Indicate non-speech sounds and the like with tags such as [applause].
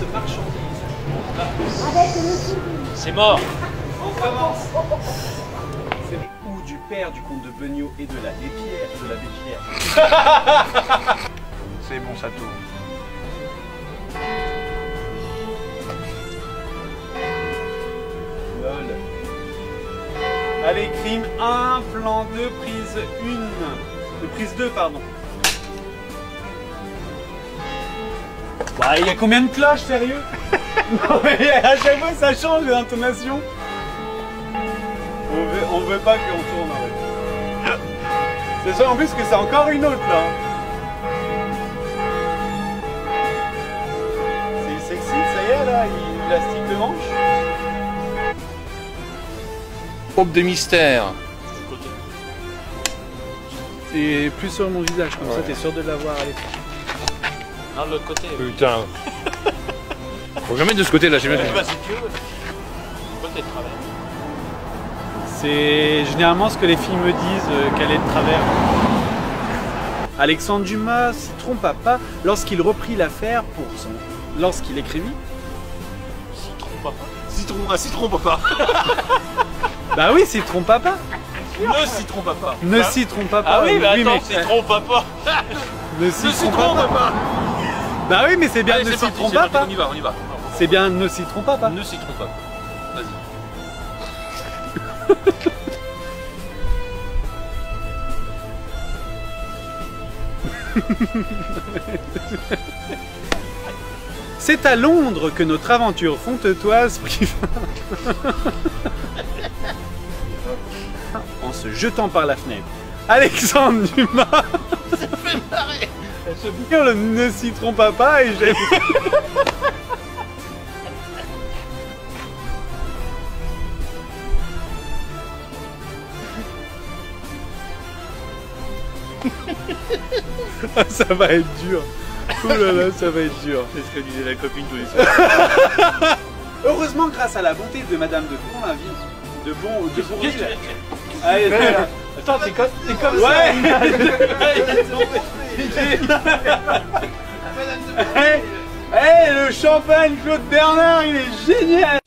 se marchandise. C'est mort. On commence. C'est Ou du père du comte de Beugnot et de la Pierre. De la Pierre. [laughs] C'est bon, ça tourne. Lol. Allez, crime 1, plan 2, prise 1. Prise 2, pardon. Bah, il y a combien de cloches, sérieux [laughs] Non, mais à chaque fois, ça change l'intonation. On veut, on veut pas qu'on tourne, en fait. C'est ça, en plus, que c'est encore une autre, là. C'est sexy, ça y est, là, il élastique de manche. Aube de mystère. Et plus sur mon visage, comme ça t'es sûr de l'avoir à l'écran. Non, de l'autre côté. Putain. Faut jamais de ce côté-là, j'ai bien bah, si tu veux. Côté de travers. C'est généralement ce que les filles me disent euh, qu'elle est de travers. Alexandre Dumas s'y trompa pas lorsqu'il reprit l'affaire pour son. lorsqu'il écrivit. S'il trompe pas. Citron, un citron, papa. [laughs] Bah oui, s'y trompa pas Ne s'y trompe pas. Ne s'y trompa pas Ah oui, mais attends, mais- s'y trompe pas. Ne s'y s'y trompa pas pas. Bah oui, mais c'est bien Allez, ne s'y parti, parti, pas on y va, on y va. C'est bien ne s'y trompa pas Ne s'y trompe pas. Vas-y. [laughs] C'est à Londres que notre aventure fontetoise prit fin. [laughs] en se jetant par la fenêtre. Alexandre Dumas Elle se le ne s'y trompa pas et j'ai. Ah, [laughs] ça va être dur. Oh là là, ça va être dur. C'est ce que disait la copine tous les soirs. [laughs] Heureusement, grâce à la bonté de Madame de Ponlaville, de Bon, de Bourville. Allez. Attends, c'est comme, comme Ouais. [laughs] Eh, eh, le champagne Claude Bernard, il est génial.